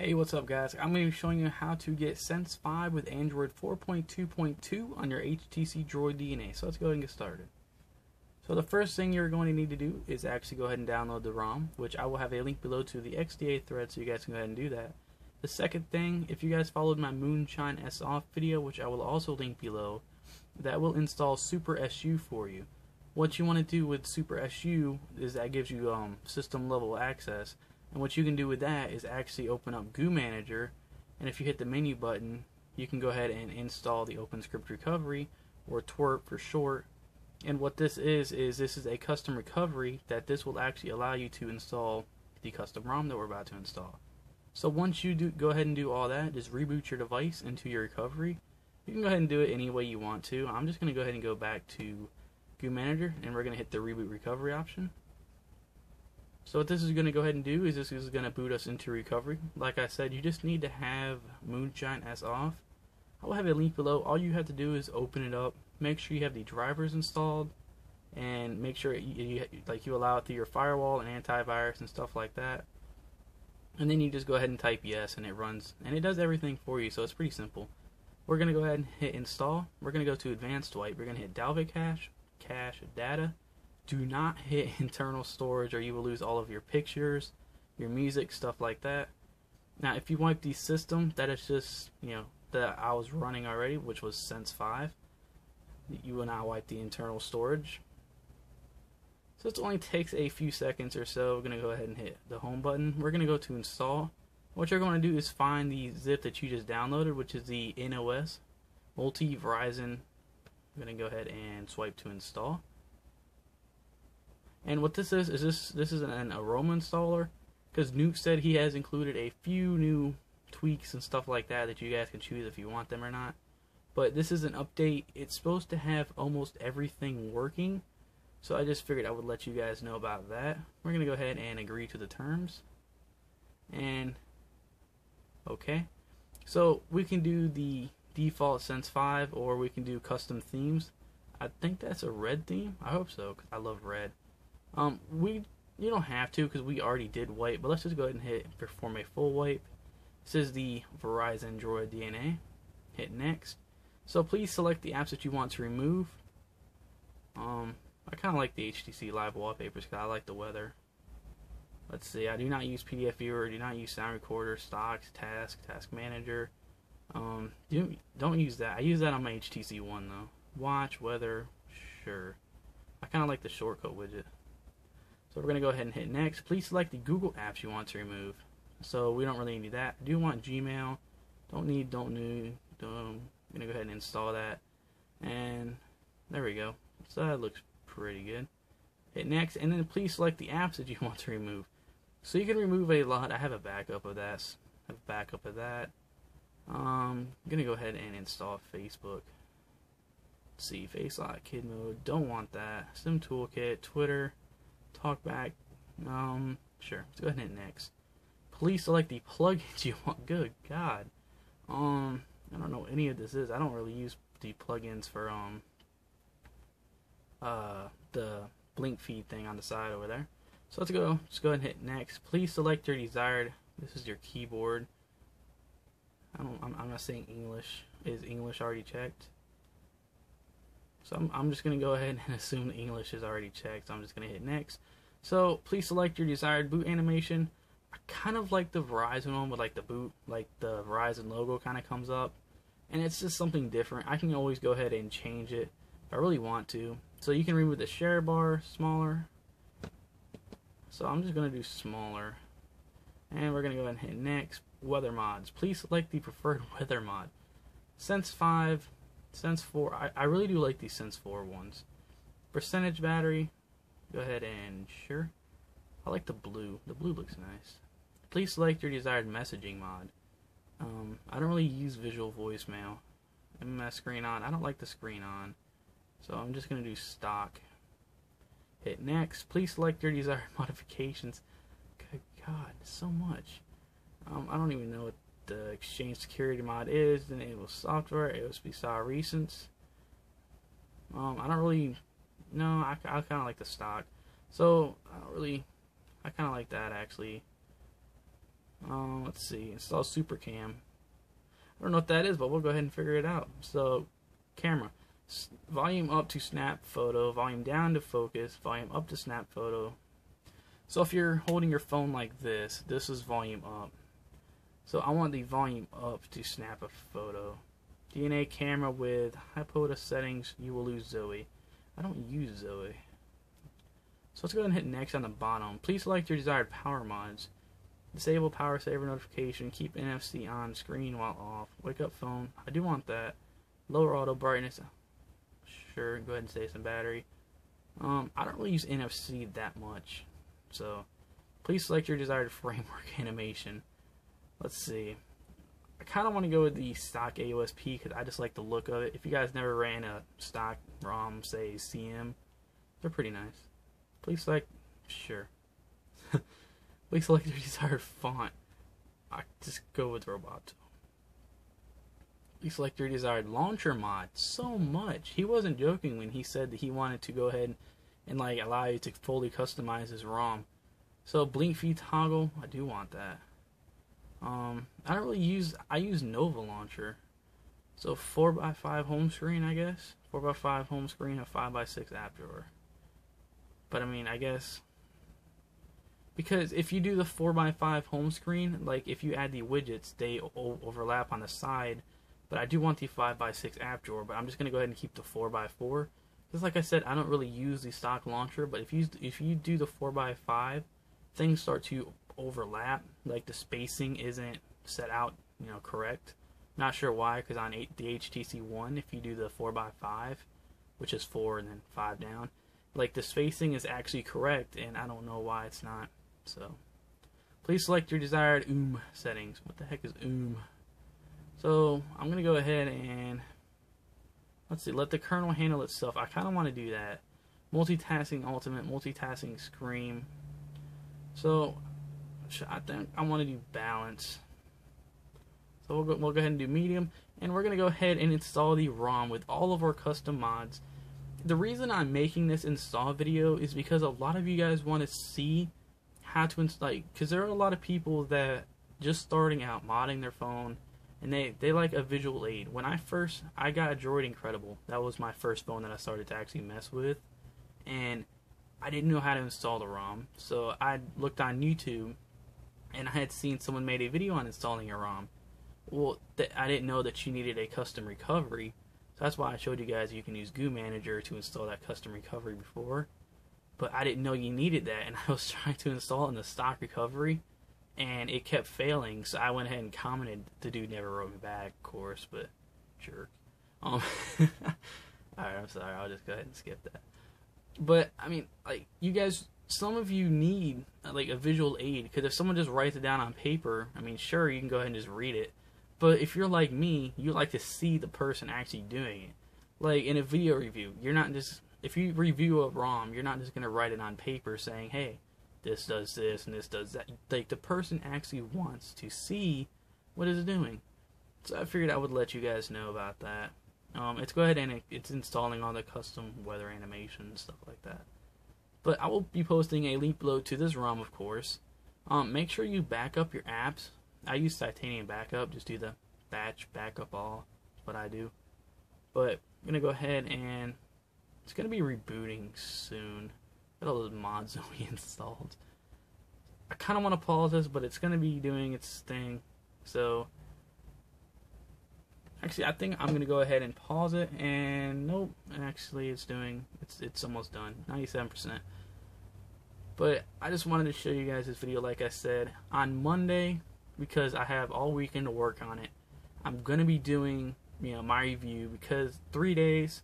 Hey, what's up guys? I'm going to be showing you how to get Sense 5 with Android 4.2.2 on your HTC Droid DNA. So let's go ahead and get started. So the first thing you're going to need to do is actually go ahead and download the ROM, which I will have a link below to the XDA thread so you guys can go ahead and do that. The second thing, if you guys followed my Moonshine S Off video, which I will also link below, that will install Super SU for you. What you want to do with Super SU is that gives you um, system level access and what you can do with that is actually open up Goo Manager, and if you hit the menu button, you can go ahead and install the OpenScript Recovery, or TWRP for short. And what this is, is this is a custom recovery that this will actually allow you to install the custom ROM that we're about to install. So once you do go ahead and do all that, just reboot your device into your recovery. You can go ahead and do it any way you want to. I'm just going to go ahead and go back to Goo Manager, and we're going to hit the reboot recovery option. So what this is going to go ahead and do is this is going to boot us into recovery. Like I said, you just need to have Moonshine S off. I will have a link below. All you have to do is open it up, make sure you have the drivers installed, and make sure you, you like you allow it through your firewall and antivirus and stuff like that. And then you just go ahead and type yes, and it runs, and it does everything for you. So it's pretty simple. We're going to go ahead and hit install. We're going to go to advanced wipe. We're going to hit Dalvik cache, cache data do not hit internal storage or you will lose all of your pictures, your music, stuff like that. Now, if you wipe the system, that is just, you know, that I was running already, which was Sense 5. You will not wipe the internal storage. So it only takes a few seconds or so. We're going to go ahead and hit the home button. We're going to go to install. What you're going to do is find the zip that you just downloaded, which is the NOS Multi Verizon. I'm going to go ahead and swipe to install. And what this is is this this is an aroma installer because Nuke said he has included a few new tweaks and stuff like that that you guys can choose if you want them or not. But this is an update. It's supposed to have almost everything working. So I just figured I would let you guys know about that. We're going to go ahead and agree to the terms. And okay. So we can do the default Sense 5 or we can do custom themes. I think that's a red theme. I hope so cuz I love red. Um, we you don't have to because we already did wipe, but let's just go ahead and hit perform a full wipe. This is the Verizon Droid DNA. Hit next. So please select the apps that you want to remove. Um, I kind of like the HTC Live wallpapers because I like the weather. Let's see, I do not use PDF Viewer, do not use Sound Recorder, Stocks, Task, Task Manager. Um, do, don't use that. I use that on my HTC One though. Watch, weather, sure. I kind of like the shortcut widget. We're going to go ahead and hit next. Please select the Google apps you want to remove. So we don't really need that. I do want Gmail. Don't need, don't need. Don't, I'm going to go ahead and install that. And there we go. So that looks pretty good. Hit next, and then please select the apps that you want to remove. So you can remove a lot. I have a backup of that. I have a backup of that. Um, I'm gonna go ahead and install Facebook. Let's see, FaceLock, Kid Mode. Don't want that. Sim Toolkit, Twitter. Talkback. Um, sure. Let's go ahead and hit next. Please select the plugins you want. Good God. Um, I don't know any of this is. I don't really use the plugins for um uh the blink feed thing on the side over there. So let's go. Let's go ahead and hit next. Please select your desired. This is your keyboard. I don't. I'm, I'm not saying English. Is English already checked? So I'm, I'm just going to go ahead and assume English is already checked. So I'm just going to hit next. So please select your desired boot animation. I kind of like the Verizon one with like the boot, like the Verizon logo kind of comes up. And it's just something different. I can always go ahead and change it if I really want to. So you can remove the share bar, smaller. So I'm just going to do smaller. And we're going to go ahead and hit next. Weather mods. Please select the preferred weather mod. Sense 5, Sense 4, I, I really do like these Sense 4 ones. Percentage battery, go ahead and sure. I like the blue. The blue looks nice. Please select your desired messaging mod. Um, I don't really use visual voicemail. MMS screen on. I don't like the screen on. So I'm just going to do stock. Hit next. Please select your desired modifications. Good God, so much. Um, I don't even know what the Exchange Security mod is, enable software, AOSP style recents. Um, I don't really, no, I, I kind of like the stock. So, I don't really, I kind of like that actually. Um, let's see, install SuperCam. I don't know what that is, but we'll go ahead and figure it out. So, camera, S- volume up to snap photo, volume down to focus, volume up to snap photo. So if you're holding your phone like this, this is volume up. So I want the volume up to snap a photo. DNA camera with HiPoda settings, you will lose Zoe. I don't use Zoe. So let's go ahead and hit next on the bottom. Please select your desired power mods. Disable power saver notification. Keep NFC on screen while off. Wake up phone. I do want that. Lower auto brightness. Sure, go ahead and save some battery. Um, I don't really use NFC that much. So, please select your desired framework animation. Let's see. I kind of want to go with the stock AOSP because I just like the look of it. If you guys never ran a stock ROM, say CM, they're pretty nice. Please select, sure. Please select your desired font. I just go with Roboto. Please select your desired launcher mod. So much. He wasn't joking when he said that he wanted to go ahead and like allow you to fully customize his ROM. So blink feed toggle, I do want that. Um, I don't really use. I use Nova Launcher. So four x five home screen, I guess. Four x five home screen, a five x six app drawer. But I mean, I guess because if you do the 4x5 home screen, like if you add the widgets, they overlap on the side. But I do want the 5x6 app drawer, but I'm just gonna go ahead and keep the 4x4. Because like I said, I don't really use the stock launcher, but if you if you do the 4x5, things start to overlap. Like the spacing isn't set out, you know, correct. Not sure why, because on eight, the HTC One, if you do the 4x5, which is four and then five down, like the spacing is actually correct, and I don't know why it's not. So, please select your desired OOM settings. What the heck is OOM? So, I'm going to go ahead and, let's see, let the kernel handle itself. I kind of want to do that. Multitasking ultimate, multitasking scream. So, I think I want to do balance. So we'll go, we'll go ahead and do medium, and we're going to go ahead and install the ROM with all of our custom mods. The reason I'm making this install video is because a lot of you guys want to see how to install because there are a lot of people that just starting out modding their phone and they they like a visual aid. When i first i got a droid incredible. That was my first phone that i started to actually mess with. And i didn't know how to install the rom. So i looked on youtube and i had seen someone made a video on installing a rom well th- i didn't know that you needed a custom recovery so that's why i showed you guys you can use goo manager to install that custom recovery before but I didn't know you needed that, and I was trying to install it in the stock recovery, and it kept failing. So I went ahead and commented. The dude never wrote me back, of course, but jerk. Um, all right, I'm sorry. I'll just go ahead and skip that. But I mean, like you guys, some of you need like a visual aid because if someone just writes it down on paper, I mean, sure you can go ahead and just read it. But if you're like me, you like to see the person actually doing it. Like in a video review, you're not just if you review a ROM, you're not just gonna write it on paper saying, "Hey, this does this and this does that." Like the person actually wants to see what it's doing. So I figured I would let you guys know about that. Um, it's go ahead and it, it's installing all the custom weather animations stuff like that. But I will be posting a link below to this ROM, of course. Um, make sure you back up your apps. I use Titanium Backup. Just do the batch backup all. What I do. But I'm gonna go ahead and it's gonna be rebooting soon. Got all those mods that we installed. I kind of want to pause this, but it's gonna be doing its thing. So, actually, I think I'm gonna go ahead and pause it. And nope, actually, it's doing. It's it's almost done, 97%. But I just wanted to show you guys this video, like I said, on Monday because I have all weekend to work on it. I'm gonna be doing you know my review because three days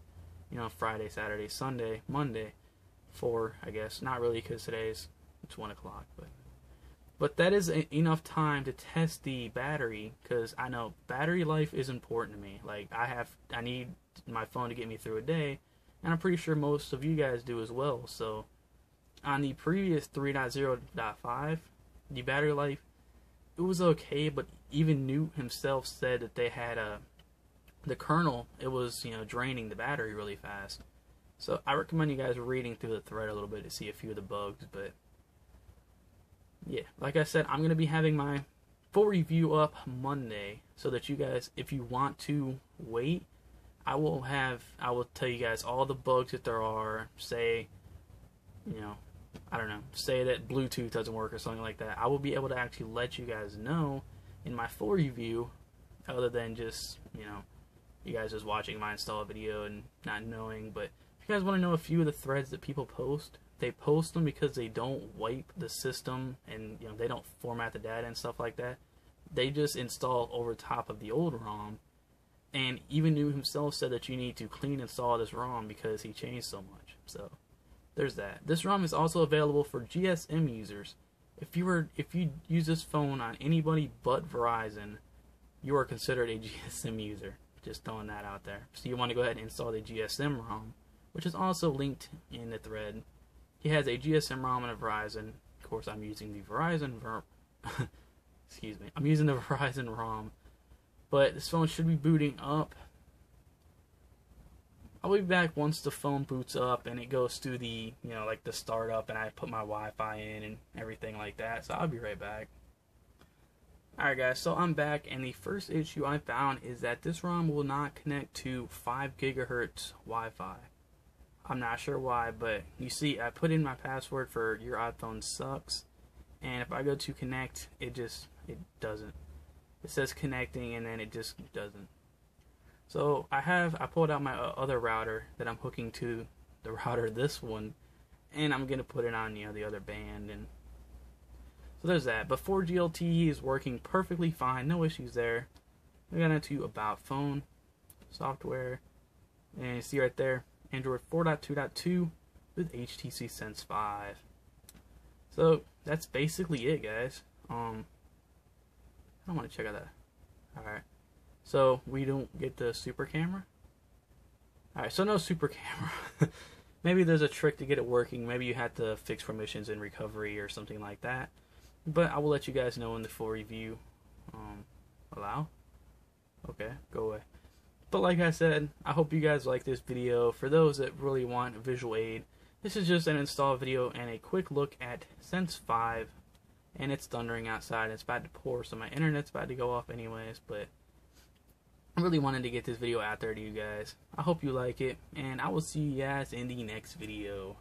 you know, Friday, Saturday, Sunday, Monday, four, I guess. Not really because today's it's one o'clock, but but that is a- enough time to test the battery because I know battery life is important to me. Like I have, I need my phone to get me through a day, and I'm pretty sure most of you guys do as well. So on the previous 3.0.5, the battery life it was okay, but even Newt himself said that they had a the kernel, it was, you know, draining the battery really fast. So I recommend you guys reading through the thread a little bit to see a few of the bugs, but yeah, like I said, I'm gonna be having my full review up Monday so that you guys, if you want to wait, I will have, I will tell you guys all the bugs that there are. Say, you know, I don't know, say that Bluetooth doesn't work or something like that. I will be able to actually let you guys know in my full review, other than just, you know, you guys just watching my install video and not knowing. But if you guys want to know a few of the threads that people post, they post them because they don't wipe the system and you know they don't format the data and stuff like that. They just install over top of the old ROM. And even Newt himself said that you need to clean install this ROM because he changed so much. So there's that. This ROM is also available for GSM users. If you were if you use this phone on anybody but Verizon, you are considered a GSM user. Just throwing that out there. So you want to go ahead and install the GSM ROM, which is also linked in the thread. He has a GSM ROM and a Verizon. Of course, I'm using the Verizon. Ver- Excuse me. I'm using the Verizon ROM, but this phone should be booting up. I'll be back once the phone boots up and it goes through the, you know, like the startup and I put my Wi-Fi in and everything like that. So I'll be right back. Alright guys, so I'm back and the first issue I found is that this ROM will not connect to 5 gigahertz Wi-Fi. I'm not sure why, but you see I put in my password for your iPhone sucks and if I go to connect, it just, it doesn't. It says connecting and then it just doesn't. So I have, I pulled out my other router that I'm hooking to the router, this one, and I'm going to put it on, you know, the other band and so there's that. But 4GLTE is working perfectly fine, no issues there. We got into about phone software, and you see right there, Android 4.2.2 with HTC Sense 5. So that's basically it, guys. Um, I don't want to check out that. All right. So we don't get the super camera. All right. So no super camera. Maybe there's a trick to get it working. Maybe you had to fix permissions in recovery or something like that. But I will let you guys know in the full review. Um, allow? Okay, go away. But like I said, I hope you guys like this video. For those that really want visual aid, this is just an install video and a quick look at Sense 5. And it's thundering outside. It's about to pour, so my internet's about to go off anyways. But I really wanted to get this video out there to you guys. I hope you like it, and I will see you guys in the next video.